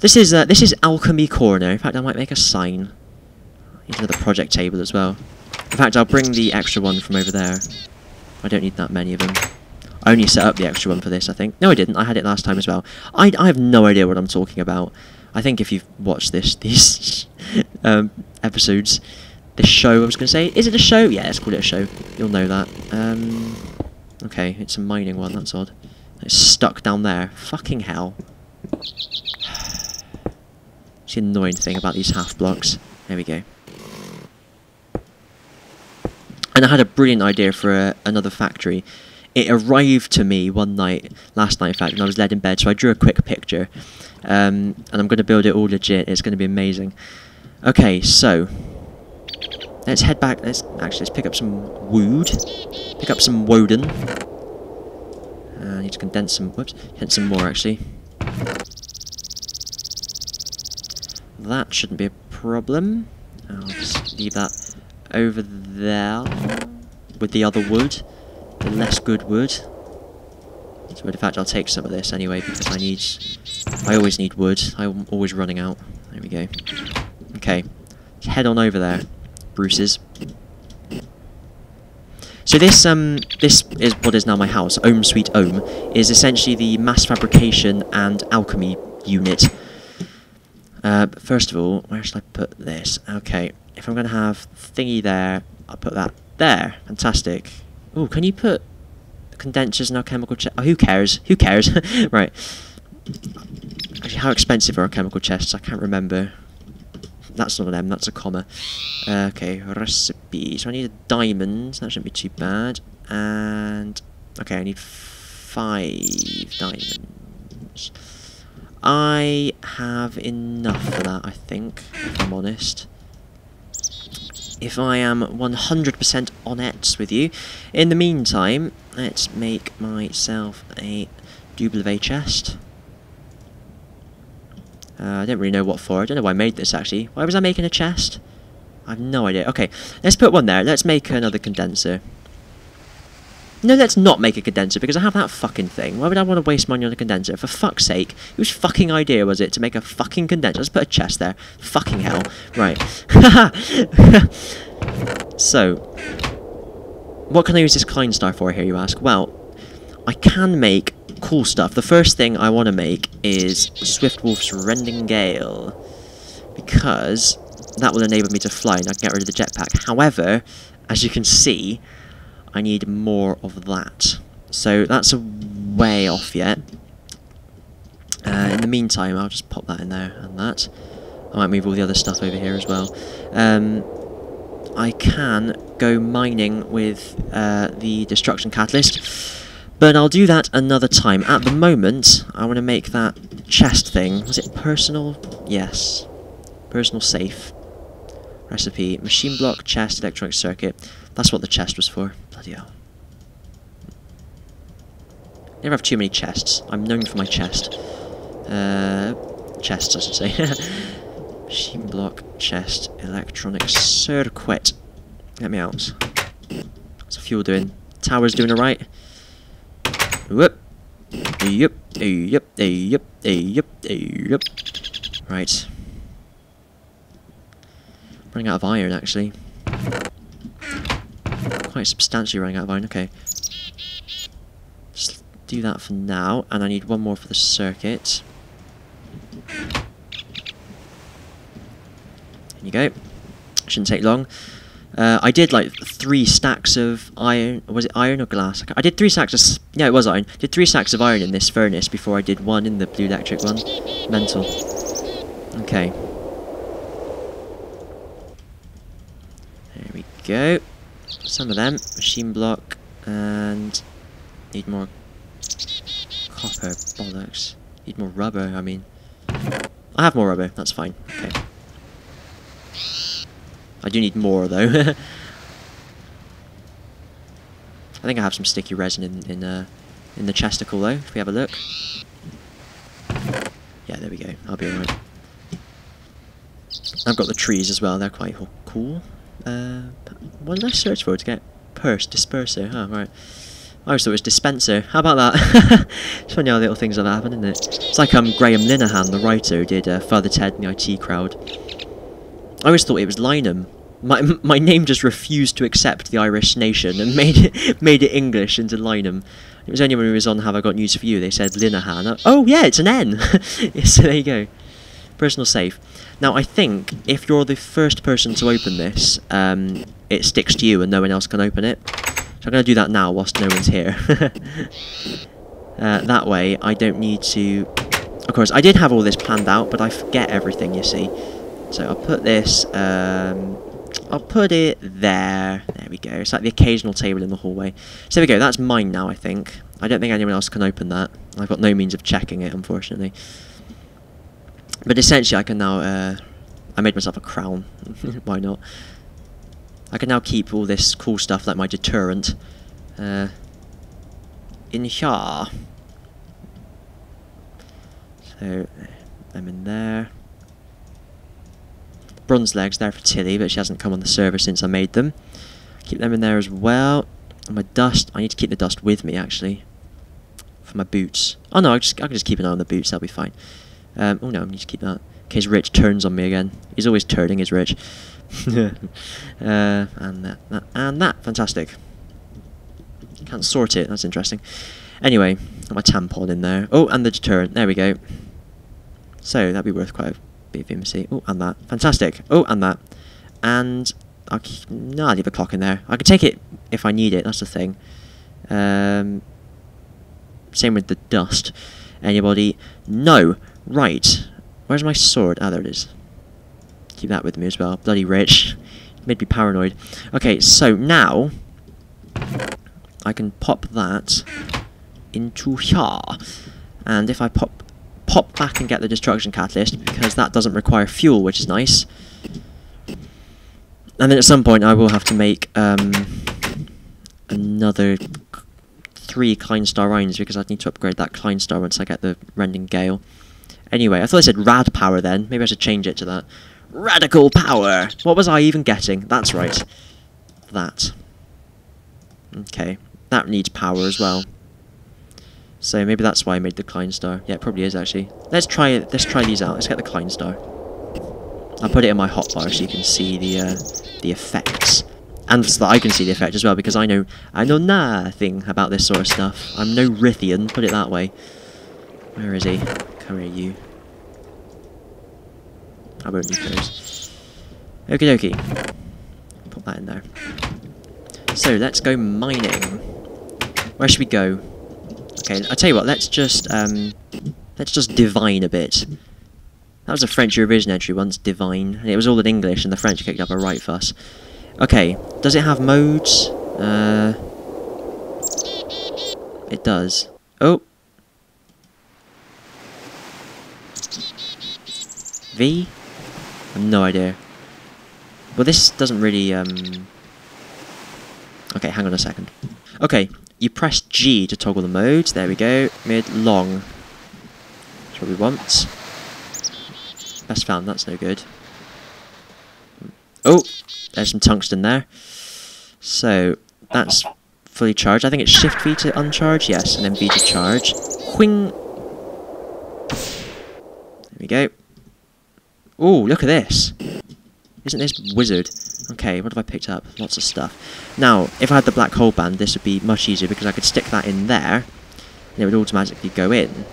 This is uh, this is alchemy corner. In fact, I might make a sign. Need another project table as well. In fact, I'll bring the extra one from over there. I don't need that many of them. I only set up the extra one for this, I think. No, I didn't. I had it last time as well. I, I have no idea what I'm talking about. I think if you've watched this these um, episodes, this show, I was going to say, is it a show? Yeah, let's call it a show. You'll know that. Um, okay, it's a mining one. That's odd. It's stuck down there. Fucking hell. It's the annoying thing about these half blocks. There we go. And I had a brilliant idea for a, another factory. It arrived to me one night, last night in fact, and I was led in bed, so I drew a quick picture. Um, and I'm going to build it all legit, it's going to be amazing. Okay, so... Let's head back, let's actually, let's pick up some wood. Pick up some woden. Uh, I need to condense some, whoops, condense some more actually. That shouldn't be a problem. I'll just leave that over there with the other wood, the less good wood. So in fact I'll take some of this anyway because I need, I always need wood, I'm always running out. There we go. Okay, head on over there, Bruce's. So this um this is what is now my house, Ohm Sweet Ohm, is essentially the mass fabrication and alchemy unit. Uh, but first of all, where should I put this? Okay, if I'm going to have thingy there, I'll put that there. Fantastic. Oh, can you put condensers in alchemical chest? Oh, who cares? Who cares? right. Actually, how expensive are alchemical chests? I can't remember. That's not an M, that's a comma. Uh, okay, recipe. So I need a diamond. That shouldn't be too bad. And... Okay, I need five diamonds. I have enough for that, I think, if I'm honest. If I am 100% honest with you. In the meantime, let's make myself a double of a chest. Uh, I don't really know what for. I don't know why I made this, actually. Why was I making a chest? I have no idea. Okay, let's put one there. Let's make another condenser. No, let's not make a condenser, because I have that fucking thing. Why would I want to waste money on a condenser? For fuck's sake. Whose fucking idea was it to make a fucking condenser? Let's put a chest there. Fucking hell. Right. so, what can I use this Klein star for here, you ask? Well, I can make cool stuff. The first thing I want to make is Swift Wolf's Rending Gale. Because that will enable me to fly and I can get rid of the jetpack. However, as you can see, I need more of that. So that's a way off yet. Uh, in the meantime, I'll just pop that in there and that. I might move all the other stuff over here as well. Um, I can go mining with uh, the destruction catalyst. But I'll do that another time. At the moment, I want to make that chest thing. Was it personal? Yes. Personal safe. Recipe. Machine block, chest, electronic circuit. That's what the chest was for. Bloody hell. Never have too many chests. I'm known for my chest. Uh, chests, I should say. Machine block, chest, electronic circuit. Get me out. What's the fuel doing? Tower's doing alright. Whoop. Yep, yep, yep, yep, yep. Right. Running out of iron, actually. Quite substantially running out of iron, okay. Just do that for now, and I need one more for the circuit. There you go. Shouldn't take long. Uh, I did like three stacks of iron. Was it iron or glass? I did three stacks of. Yeah, it was iron. Did three stacks of iron in this furnace before I did one in the blue electric one. Mental. Okay. There we go. Some of them. Machine block. And. Need more copper. Bollocks. Need more rubber, I mean. I have more rubber. That's fine. Okay. I do need more though. I think I have some sticky resin in in uh, in the chesticle though. If we have a look. Yeah, there we go. I'll be alright. I've got the trees as well. They're quite cool. Uh, what did I search for to get purse disperser? Oh right. I always thought it was dispenser. How about that? it's funny how little things like that happen, isn't it? It's like um, Graham Linehan, the writer, who did uh, Father Ted and the IT Crowd. I always thought it was Lynham. My my name just refused to accept the Irish nation and made it made it English into Lynham. It was only when we was on Have I Got News for You they said Linehan. Oh yeah, it's an N. so there you go. Personal safe. Now I think if you're the first person to open this, um, it sticks to you and no one else can open it. So I'm going to do that now whilst no one's here. uh, that way I don't need to... Of course, I did have all this planned out, but I forget everything, you see. So I'll put this... Um, I'll put it there. There we go. It's like the occasional table in the hallway. So there we go. That's mine now, I think. I don't think anyone else can open that. I've got no means of checking it, unfortunately. But essentially, I can now... Uh, I made myself a crown. Why not? I can now keep all this cool stuff like my deterrent uh, in here. So, I'm in there. Bronze legs there for Tilly, but she hasn't come on the server since I made them. Keep them in there as well. And my dust, I need to keep the dust with me actually. For my boots. Oh no, I, just, I can just keep an eye on the boots, that'll be fine. Um, oh no, I need to keep that. In case Rich turns on me again. He's always turning, is Rich. uh, and that, that, and that, fantastic. Can't sort it, that's interesting. Anyway, got my tampon in there. Oh, and the deterrent, there we go. So, that'd be worth quite a bit of EMC. Oh, and that, fantastic. Oh, and that. And, I'll, no, I'll leave a clock in there. I can take it if I need it, that's the thing. Um, same with the dust. Anybody? No. Right. Where's my sword? Ah, there it is. Keep that with me as well. Bloody rich. Made me paranoid. Okay, so now I can pop that into here. And if I pop pop back and get the destruction catalyst, because that doesn't require fuel, which is nice. And then at some point I will have to make um, another three Kleinstar Eins because I need to upgrade that Kleinstar once I get the Rending Gale. Anyway, I thought I said rad power then. Maybe I should change it to that. Radical power! What was I even getting? That's right. That. Okay. That needs power as well. So maybe that's why I made the Kleinstar. Yeah, it probably is actually. Let's try it. Let's try these out. Let's get the Kleinstar. I'll put it in my hotbar so you can see the uh, the effects, and so that I can see the effect as well because I know I know nothing about this sort of stuff. I'm no Rithian. Put it that way. Where is he? Come here, you. I won't need those. Okie dokie. Put that in there. So, let's go mining. Where should we go? Okay, I'll tell you what, let's just, um, let's just divine a bit. That was a French Eurovision entry once, divine. And it was all in English, and the French kicked up a right fuss. Okay, does it have modes? Uh, it does. Oh! V? I have no idea. Well, this doesn't really, um... Okay, hang on a second. Okay, you press G to toggle the modes. There we go. Mid, long. That's what we want. Best found, that's no good. Oh, there's some tungsten there. So, that's fully charged. I think it's Shift V to uncharge, yes, and then V to charge. Whing! There we go. Oh, look at this. Isn't this wizard? Okay, what have I picked up? Lots of stuff. Now, if I had the black hole band, this would be much easier because I could stick that in there, and it would automatically go in.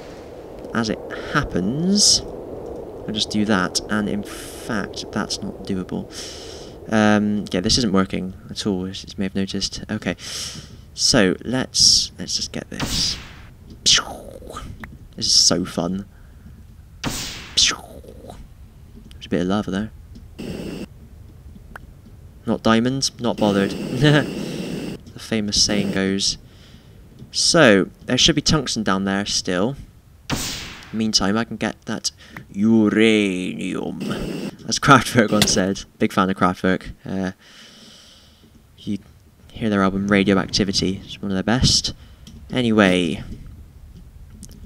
As it happens, I'll just do that, and in fact, that's not doable. Um, yeah, this isn't working at all, as you may have noticed. Okay, so let's let's just get this. This is so fun. Bit of lava there. Not diamonds, not bothered. the famous saying goes. So, there should be tungsten down there still. Meantime, I can get that uranium. As Kraftwerk once said. Big fan of Kraftwerk. Uh, you hear their album Radioactivity. It's one of their best. Anyway.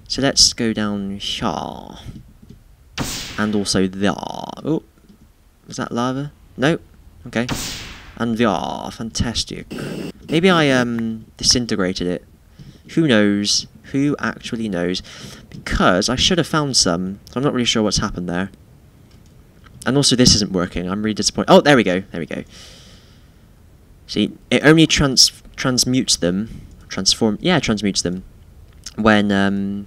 So let's go down here and also there. Oh, was that lava? No. Okay. And VR, fantastic. Maybe I um disintegrated it Who knows? Who actually knows? Because I should have found some. I'm not really sure what's happened there. And also this isn't working. I'm really disappointed. Oh, there we go. There we go. See, it only trans transmutes them. Transform. Yeah, transmutes them. When, um...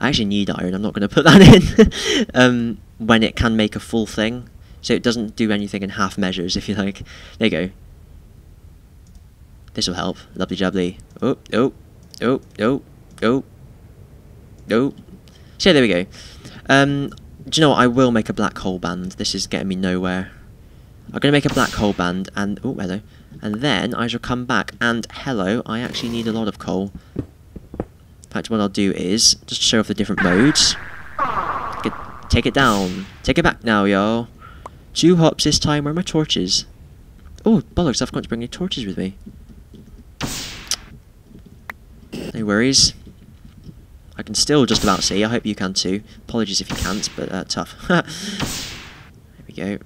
I actually need iron. I'm not going to put that in. um, when it can make a full thing. So it doesn't do anything in half measures, if you like. There you go. This will help. Lovely jubbly. Oh, oh, oh, oh, oh, oh. So there we go. Um, do you know what? I will make a black hole band. This is getting me nowhere. I'm going to make a black hole band and... Oh, hello. And then I shall come back and... Hello, I actually need a lot of coal. Fact, what I'll do is just show off the different modes. Take it, take it down. Take it back now, yo. Two hops this time. Where are my torches? Oh, bollocks, I forgot to bring any torches with me. No worries. I can still just about see. I hope you can too. Apologies if you can't, but uh, tough. there we go.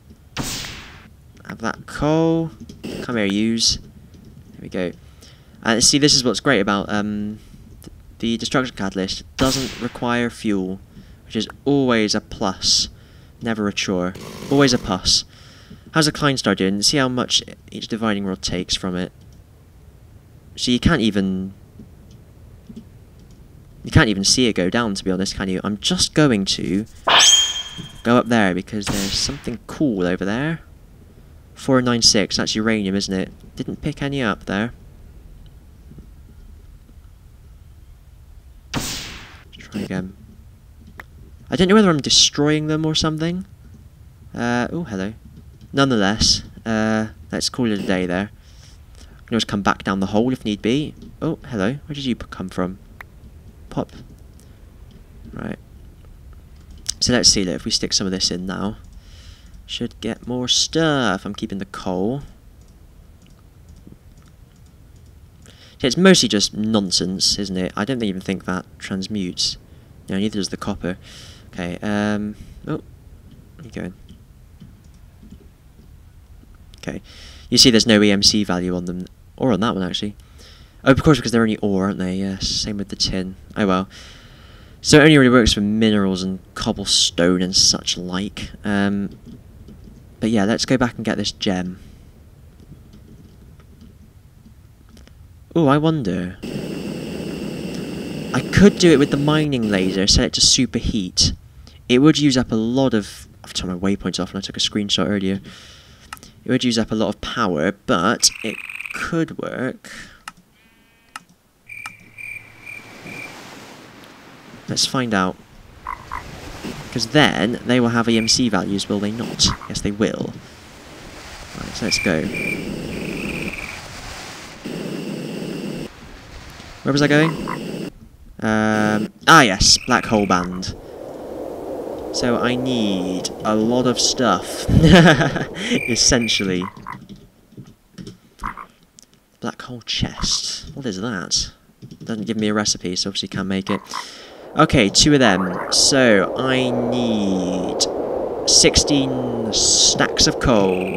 Have that coal. Come here, use. There we go. And uh, see, this is what's great about um, the destruction catalyst. Doesn't require fuel, which is always a plus. Never a chore. Always a plus. How's the Kleinstar doing? See how much each divining rod takes from it. So you can't even you can't even see it go down, to be honest, can you? I'm just going to go up there because there's something cool over there. 496, that's uranium, isn't it? Didn't pick any up there. Let's again. I don't know whether I'm destroying them or something. Uh, oh, hello. Nonetheless, uh, let's call it a day there. I can always come back down the hole if need be. Oh, hello. Where did you come from? pop. Right. So let's see if we stick some of this in now, should get more stuff. I'm keeping the coal. It's mostly just nonsense, isn't it? I don't even think that transmutes. No, neither does the copper. Okay, um... Oh, you going? Okay. You see there's no EMC value on them, or on that one actually. Oh, of course, because they're only ore, aren't they? Yes, same with the tin. Oh well. So it only really works for minerals and cobblestone and such like. Um, but yeah, let's go back and get this gem. Oh, I wonder. Could do it with the mining laser, set it to superheat. It would use up a lot of... I've turned my waypoints off and I took a screenshot earlier. It would use up a lot of power, but it could work... Let's find out. Because then, they will have EMC values, will they not? Yes, they will. Right, so let's go. Where was I going? Um, ah, yes, Black Hole Band. So I need a lot of stuff, essentially. Black hole chest. What is that? Doesn't give me a recipe, so obviously can't make it. Okay, two of them. So, I need 16 stacks of coal.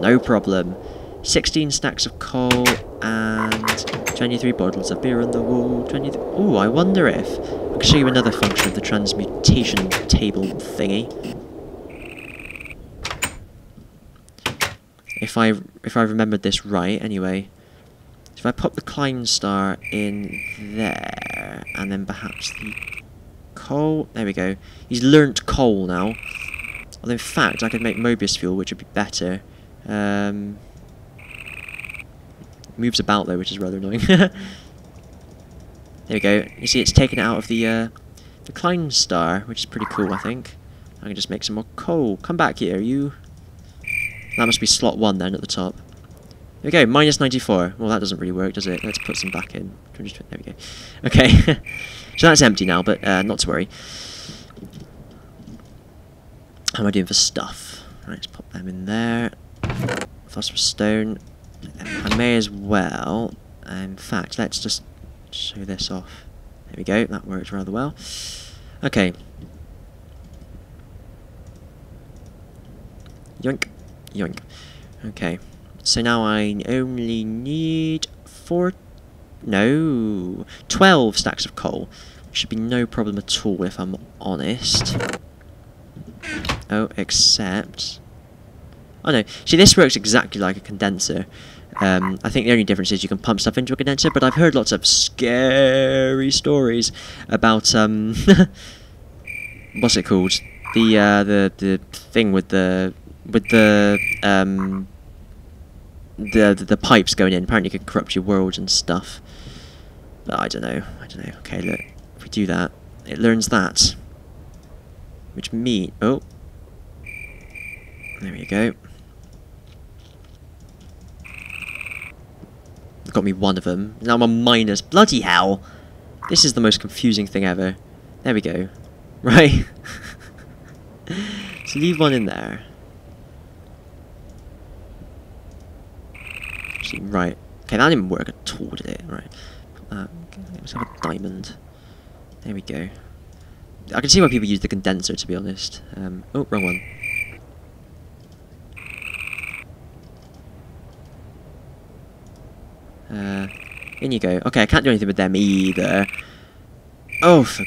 No problem. 16 stacks of coal and 23 bottles of beer on the wall. 23. Ooh, I wonder if... I can show you another function of the transmutation table thingy. If I if I remembered this right, anyway. If I pop the Kleinstar in there, and then perhaps the coal. There we go. He's learnt coal now. Although in fact, I could make Mobius fuel, which would be better. Um, moves about though, which is rather annoying. there we go. You see, it's taken out of the uh, the Klein star, which is pretty cool, I think. I can just make some more coal. Come back here, you. That must be slot one then at the top. There we go, minus 94. Well, that doesn't really work, does it? Let's put some back in. There we go. Okay. So that's empty now, but uh, not to worry. How am I doing for stuff? Right, let's pop them in there. Philosopher's Stone. I may as well, in fact, let's just show this off. There we go, that worked rather well. Okay. Yoink. Yoink. Okay. So now I only need four No, 12 stacks of coal. Should be no problem at all if I'm honest. Oh, except... Oh no, see this works exactly like a condenser. Um, I think the only difference is you can pump stuff into a condenser, but I've heard lots of scary stories about, um... what's it called? The, uh, the, the thing with the... with the, um... The, the, the pipes going in apparently could corrupt your world and stuff. But I don't know, I don't know. Okay, look, if we do that, it learns that. Which mean... Oh. There we go. Got me one of them. Now I'm a minus. Bloody hell! This is the most confusing thing ever. There we go. Right? so leave one in there. Actually, right. Okay, that didn't work at all, did it? Right. Uh, let's have a diamond. There we go. I can see why people use the condenser, to be honest. Um, oh, wrong one. Uh, in you go. Okay, I can't do anything with them either. Oh, for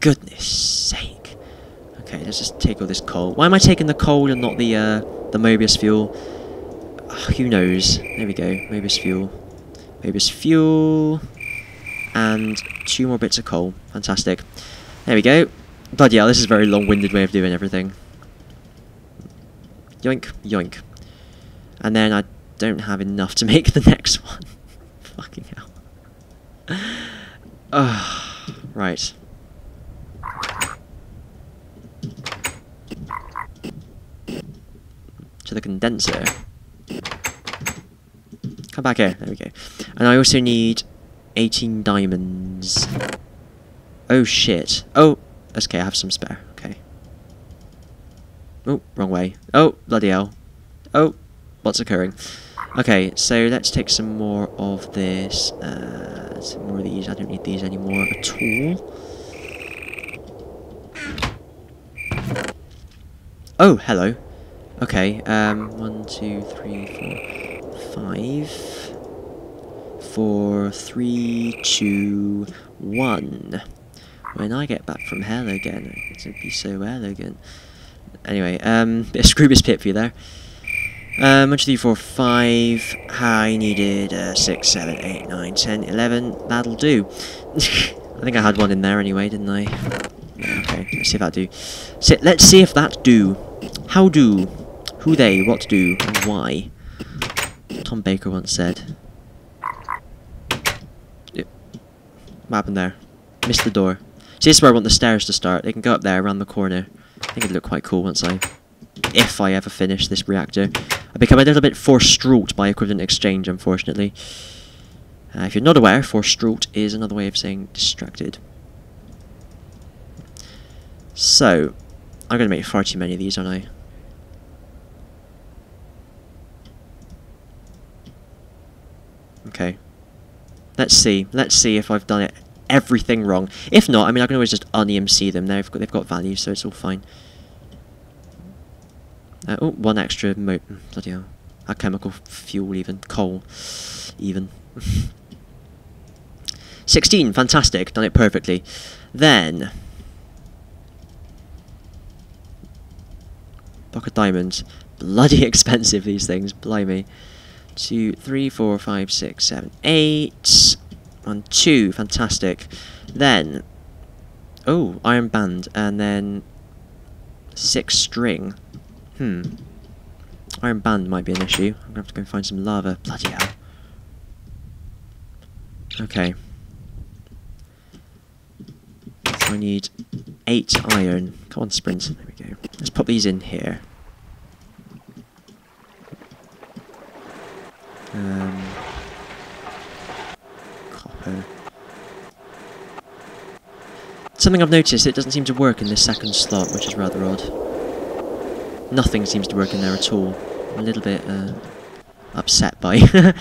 goodness sake. Okay, let's just take all this coal. Why am I taking the coal and not the, uh, the Mobius fuel? Oh, who knows? There we go. Mobius fuel. Mobius fuel. And two more bits of coal. Fantastic. There we go. Bloody hell, this is a very long-winded way of doing everything. Yoink, yoink. And then I don't have enough to make the next one. Fucking hell. Right. To the condenser. Come back here. There we go. And I also need 18 diamonds. Oh shit. Oh, okay, I have some spare. Okay. Oh, wrong way. Oh, bloody hell. Oh, what's occurring? Okay, so let's take some more of this. Uh, some more of these. I don't need these anymore at all. Oh, hello. Okay, um, one, two, three, four, five, four, three, two, one. When I get back from hell again, it'll be so elegant. Anyway, um, bit of for you there. 1, 2, 3, 4, 5. I needed uh, 6, 7, 8, 9, 10, 11. That'll do. I think I had one in there anyway, didn't I? Okay, let's see if that do. So, let's see if that do. How do? Who they, what do, and why? Tom Baker once said. Yep. What happened there? Missed the door. See, this is where I want the stairs to start. They can go up there, around the corner. I think it'd look quite cool once I... If I ever finish this reactor. I become a little bit forstraught by equivalent exchange, unfortunately. Uh, if you're not aware, forstraught is another way of saying distracted. So, I'm going to make far too many of these, aren't I? Okay. Let's see. Let's see if I've done it everything wrong. If not, I mean, I can always just un-EMC them. They've got, they've got value, so it's all fine. Uh, oh, one extra mo bloody hell. A chemical fuel even. Coal. Even. 16, fantastic. Done it perfectly. Then... Block of diamonds. Bloody expensive, these things. Blimey. Two, three, four, five, six, seven, eight. One, two. Fantastic. Then... Oh, iron band. And then... Six string. Hmm. Iron band might be an issue. I'm gonna have to go and find some lava. Bloody hell. Okay. So I need eight iron. Come on, sprint. There we go. Let's pop these in here. Um, copper. Something I've noticed, it doesn't seem to work in this second slot, which is rather odd nothing seems to work in there at all. I'm a little bit uh, upset by.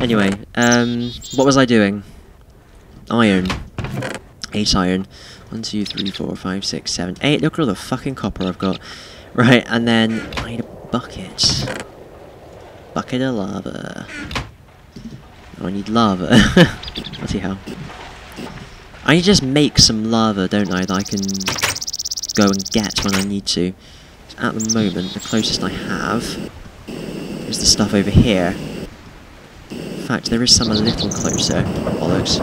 anyway, um, what was I doing? Iron. Eight iron. One, two, three, four, five, six, seven, eight. Look at all the fucking copper I've got. Right, and then I need a bucket. Bucket of lava. Oh, I need lava. Bloody hell. I need to just make some lava, don't I, that I can go and get when I need to. At the moment, the closest I have is the stuff over here. In fact, there is some a little closer. Bollocks.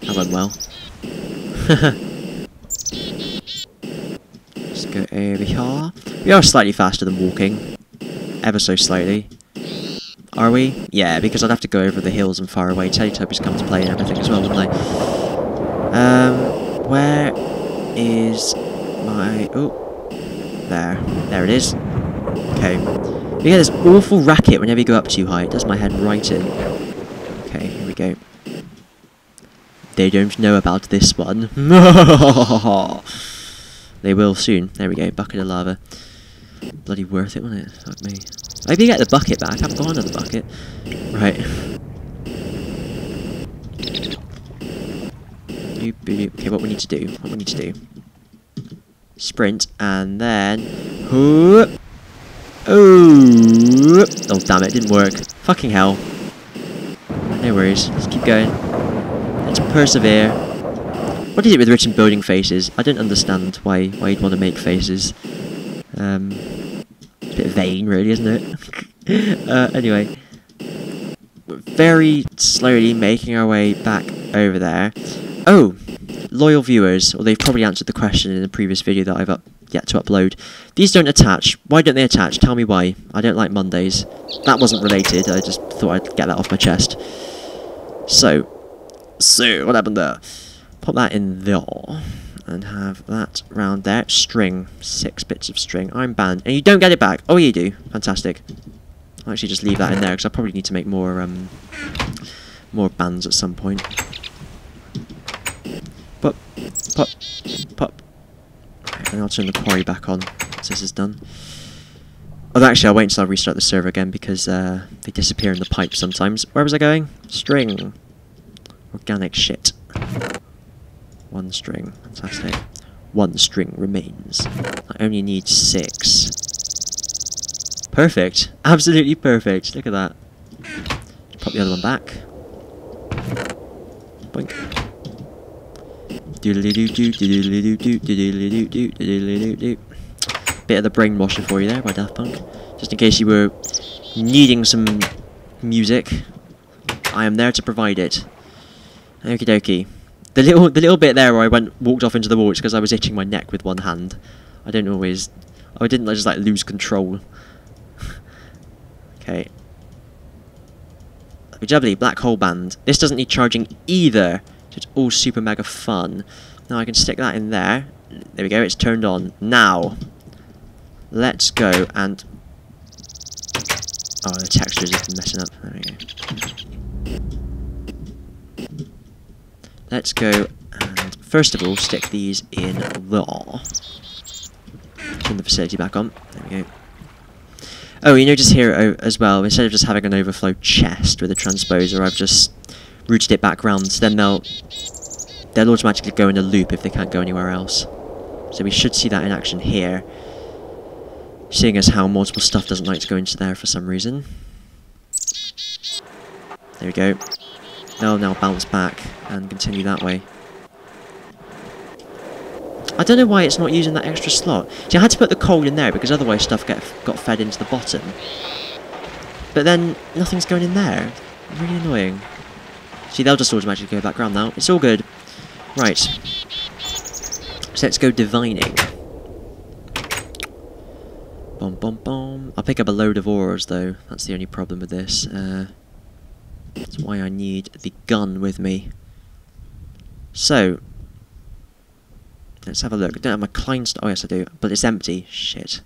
That went well. Let's go over here. We are slightly faster than walking. Ever so slightly. Are we? Yeah, because I'd have to go over the hills and far away. Teletubbies come to play and everything as well, wouldn't they? Um, where is my... Oh, there. There it is. Okay. You get this awful racket whenever you go up too high. It does my head right in. Okay, here we go. They don't know about this one. they will soon. There we go, bucket of lava. Bloody worth it, wasn't it? Fuck me. Maybe get the bucket back. I haven't got another bucket. Right. Okay, what we need to do. What we need to do. Sprint, and then... Oh, oh damn it, didn't work. Fucking hell. No worries, let's keep going. Let's persevere. What is it with written building faces? I don't understand why why you'd want to make faces. Um, bit vain, really, isn't it? uh, anyway, we're very slowly making our way back over there. Oh, loyal viewers, or they've probably answered the question in the previous video that I've up, yet to upload. These don't attach. Why don't they attach? Tell me why. I don't like Mondays. That wasn't related. I just thought I'd get that off my chest. So, so what happened there? Pop that in there and have that round there. String. Six bits of string. I'm banned. And you don't get it back. Oh, you do. Fantastic. I'll actually just leave that in there because I probably need to make more um, more bands at some point. Pop, pop, pop. And I'll turn the quarry back on once this is done. Oh, actually, I'll wait until I restart the server again because uh, they disappear in the pipe sometimes. Where was I going? String. Organic shit. One string. Fantastic. One string remains. I only need six. Perfect. Absolutely perfect. Look at that. Pop the other one back. Boink. Bit of the brainwashing for you there by Daft Punk. Just in case you were needing some music, I am there to provide it. Okie dokie. The little the little bit there where I went walked off into the wall, it's because I was itching my neck with one hand. I don't always. I didn't just like lose control. okay. Jubbly, Black Hole Band. This doesn't need charging either. So it's all super mega fun. Now I can stick that in there. There we go, it's turned on. Now, let's go and... Oh, the texture's just messing up. There we go. Let's go and first of all stick these in there. Turn the facility back on. There we go. Oh, you notice here as well, instead of just having an overflow chest with a transposer, I've just routed it back round, so then they'll, they'll automatically go in a loop if they can't go anywhere else. So we should see that in action here, seeing as how multiple stuff doesn't like to go into there for some reason. There we go. They'll now bounce back and continue that way. I don't know why it's not using that extra slot. See, I had to put the coal in there because otherwise stuff get got fed into the bottom. But then nothing's going in there. Really annoying. See, they'll just automatically go back around now. It's all good. Right. So let's go divining. Bom bom bom. I'll pick up a load of ores though. That's the only problem with this. Uh, that's why I need the gun with me. So, let's have a look. I don't have my Klein Oh, yes, I do. But it's empty. Shit.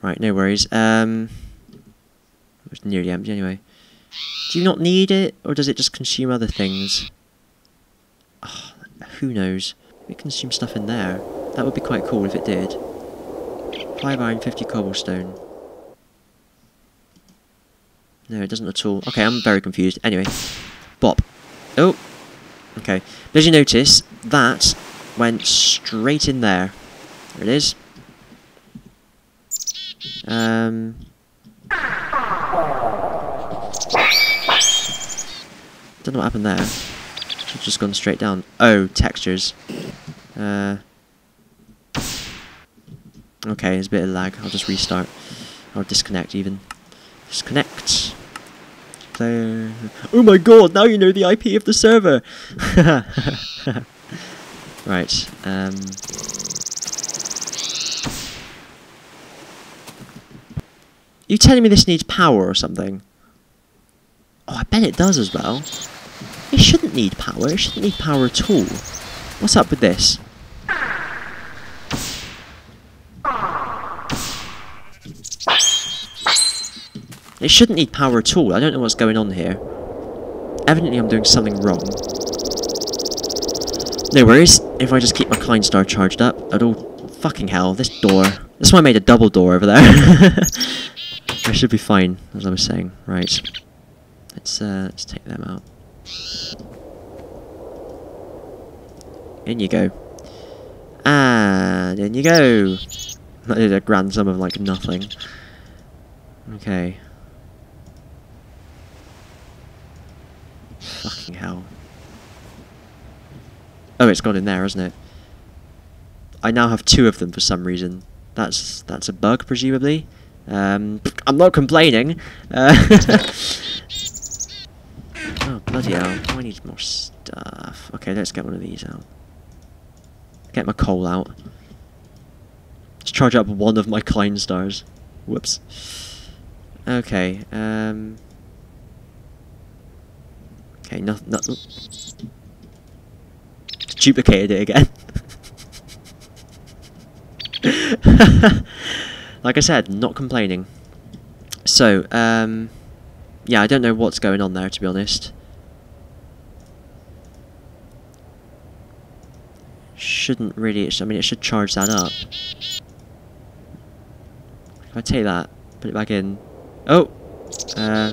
Right, no worries. Um, it was nearly empty anyway. Do you not need it, or does it just consume other things? Oh, who knows? We consume stuff in there. That would be quite cool if it did. 5 iron, 50 cobblestone. No, it doesn't at all. Okay, I'm very confused. Anyway, bop. Oh, okay. But as you notice, that went straight in there. There it is. Um, don't know what happened there. Just gone straight down. Oh, textures. Uh, okay, there's a bit of lag. I'll just restart. Or disconnect even. Disconnect. Oh my god, now you know the IP of the server! right, um... You telling me this needs power or something? Oh, I bet it does as well. It shouldn't need power. It shouldn't need power at all. What's up with this? It shouldn't need power at all. I don't know what's going on here. Evidently I'm doing something wrong. No worries. If I just keep my Kleinstar charged up, at all... Fucking hell, this door. Why I made a double door over there. I should be fine, as I was saying. Right. Let's, uh, let's take them out. In you go. And in you go. That is a grand sum of like nothing. Okay. Fucking hell. Oh, it's gone in there, hasn't it? I now have two of them for some reason. That's that's a bug, presumably. Um, I'm not complaining. Uh, bloody hell. I need more stuff. Okay, let's get one of these out. Get my coal out. Let's charge up one of my Kleinstars. Whoops. Okay, um... Okay, nothing. No, duplicated it again. like I said, not complaining. So, um, yeah, I don't know what's going on there, to be honest. Shouldn't really, I mean, it should charge that up. If I take that, put it back in. Oh! Uh,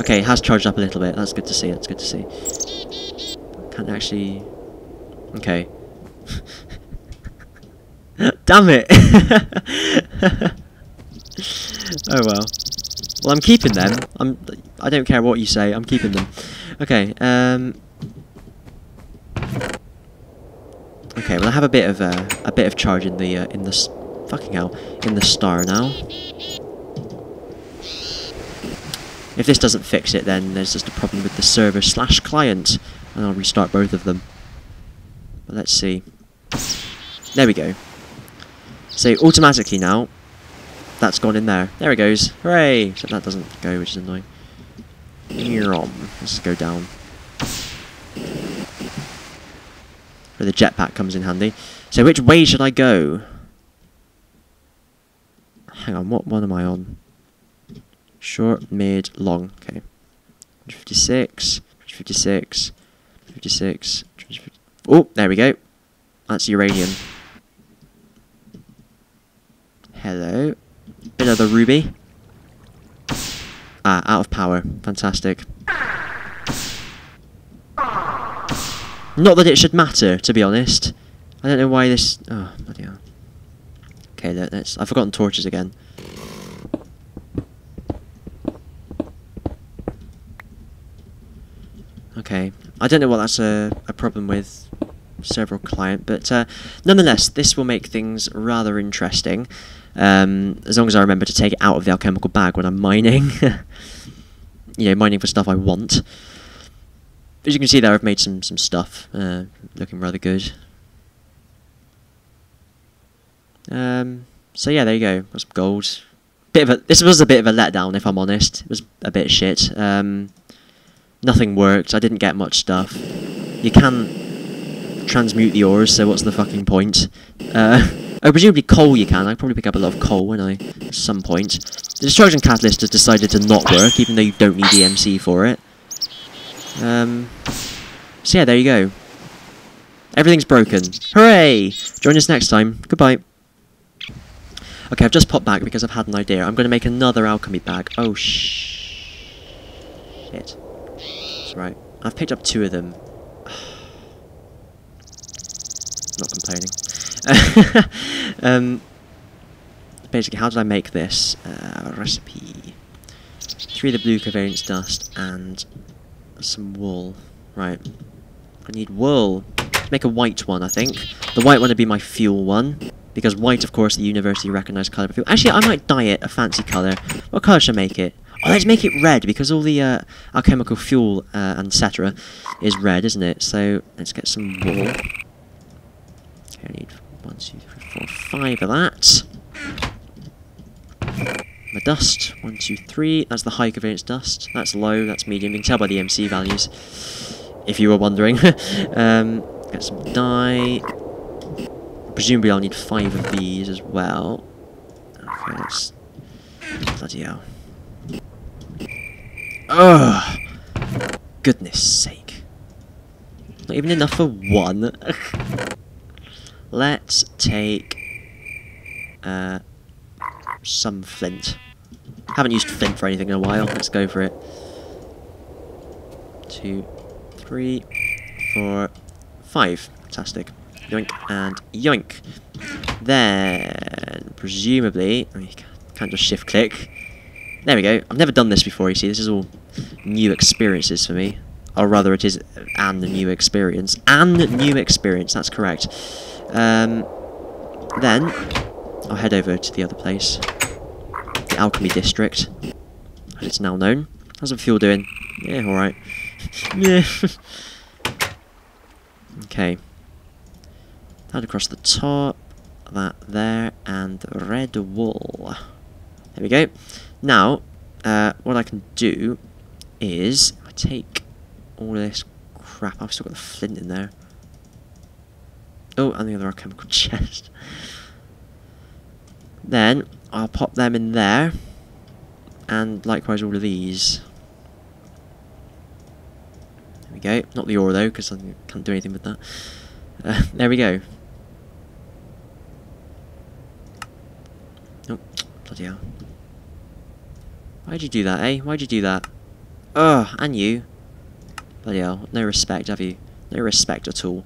okay, it has charged up a little bit. That's good to see, that's good to see. Can't actually... Okay. Damn it! oh well. Well, I'm keeping them. I'm. I don't care what you say. I'm keeping them. Okay. Um. Okay. Well, I have a bit of uh, a bit of charge in the uh, in the fucking hell in the star now. If this doesn't fix it, then there's just a problem with the server slash client, and I'll restart both of them. But let's see. There we go. So automatically now, that's gone in there. There it goes. Hooray! Except that doesn't go, which is annoying. Let's go down. Where the jetpack comes in handy. So which way should I go? Hang on, what one am I on? Short, mid, long. Okay. 56, 56, 56. Oh, there we go. That's uranium. Hello. Another ruby. Ah, out of power. Fantastic. Not that it should matter, to be honest. I don't know why this... Oh, bloody hell. Okay, let's... I've forgotten torches again. Okay. I don't know what that's a, a problem with several client, but uh, nonetheless, this will make things rather interesting. Um, as long as I remember to take it out of the alchemical bag when I'm mining. you know, mining for stuff I want. As you can see there, I've made some, some stuff. Uh, looking rather good. Um, so yeah, there you go. Got some gold. Bit of a, this was a bit of a letdown, if I'm honest. It was a bit shit. Um, nothing worked. I didn't get much stuff. You can transmute the ores, so what's the fucking point? Uh, Oh, presumably coal you can. I probably pick up a lot of coal when I at some point. The Destruction Catalyst has decided to not work, even though you don't need EMC for it. Um, so yeah, there you go. Everything's broken. Hooray! Join us next time. Goodbye. Okay, I've just popped back because I've had an idea. I'm going to make another alchemy bag. Oh, sh shit. That's right. I've picked up two of them. Not complaining. um, basically, how did I make this? Uh, recipe. Three of the blue covalence dust and some wool. Right. I need wool. Make a white one, I think. The white one would be my fuel one. Because white, of course, the university recognised colour. Actually, I might dye it a fancy colour. What colour should I make it? Oh, let's make it red, because all the uh, alchemical fuel, uh, etc. is red, isn't it? So, let's get some wool. Okay, I need one, two, three, four, five of that. The dust, one, two, three. That's the high covalence dust. That's low, that's medium. You can tell by the EMC values, if you were wondering. um, get some dye. Presumably I'll need five of these as well. Okay. Bloody hell. Ugh! Goodness sake. Not even enough for one. let's take... Uh, some flint. Haven't used flint for anything in a while. Let's go for it. Two, three, four, five. Fantastic. Yoink and yoink. Then, presumably, I can't just shift click. There we go. I've never done this before, you see. This is all new experiences for me. Or rather, it is and the new experience. And new experience, that's correct. Um, then, I'll head over to the other place. The Alchemy District. As it's now known. How's the fuel doing? Yeah, alright. yeah. okay. That across the top. That there. And red wool. There we go. Now, uh, what I can do is I take all this crap. I've still got the flint in there. Oh, and the other alchemical chest. Then I'll pop them in there, and likewise all of these. There we go. Not the ore though, because I can't do anything with that. Uh, there we go. Oh, bloody hell. Why'd you do that, eh? Why'd you do that? Ugh, and you. Bloody hell, no respect, have you? No respect at all.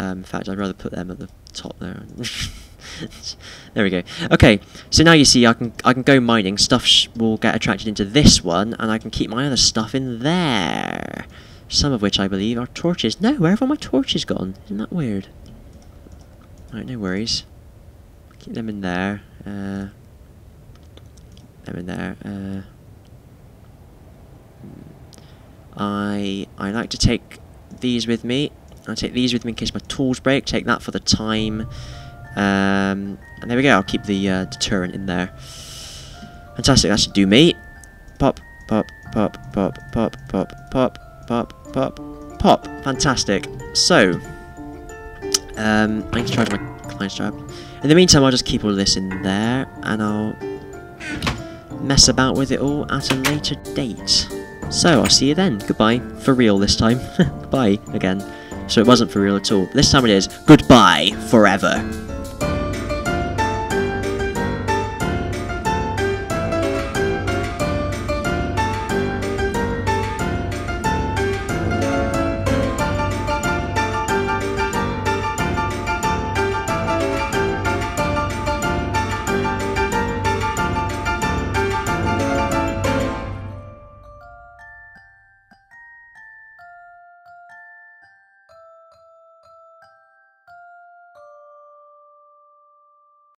Um, in fact, I'd rather put them at the top there. there we go. Okay, so now you see I can I can go mining. Stuff will get attracted into this one, and I can keep my other stuff in there. Some of which I believe are torches. No, where have all my torches gone? Isn't that weird? Alright, no worries. Keep them in there. Uh, them in there. Uh, I I like to take these with me. I take these with me in case my tools break. Take that for the time. Um, and there we go. I'll keep the uh, deterrent in there. Fantastic. That should do me. Pop, pop, pop, pop, pop, pop, pop, pop, pop, pop. Fantastic. So, um, I need to charge my Kleinstar. In the meantime, I'll just keep all of this in there, and I'll mess about with it all at a later date. So, I'll see you then. Goodbye. For real this time. Bye again. So it wasn't for real at all. This time it is goodbye forever.